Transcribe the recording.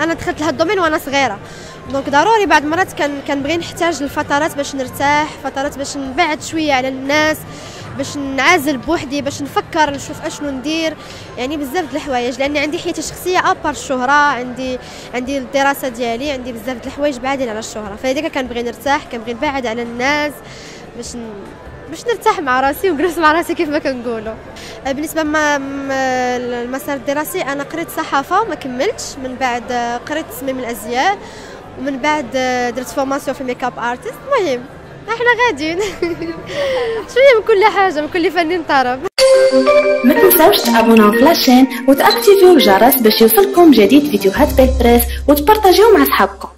أنا دخلت لهذا domaine وأنا صغيرة donc ضروري بعض المرات كان كنبغي نحتاج لفترات باش نرتاح فترات باش نبعد شوية على الناس باش نعزل بوحدي باش نفكر نشوف اشنو ندير يعني بزاف د الحوايج لأن عندي حياتي الشخصية à part الشهرة عندي عندي الدراسة ديالي عندي بزاف د الحوايج بعادين على الشهرة فلذلك كنبغي نرتاح كنبغي نبعد على الناس باش. باش نرتاح مع راسي ونجلس مع راسي كيف ما كنقولوا. بالنسبة ما المسار الدراسي أنا قريت صحافة ما كملتش. من بعد قريت تصميم الأزياء. ومن بعد درت formation في make-up artist المهم إحنا غاديين. شوية من كل حاجة من كل فن طرب. ما تنساوش تabonnاو في la chaîne وتactivيو الجرس باش يوصلكم جديد فيديوهات بالبريس وتpartageيو مع صحابكم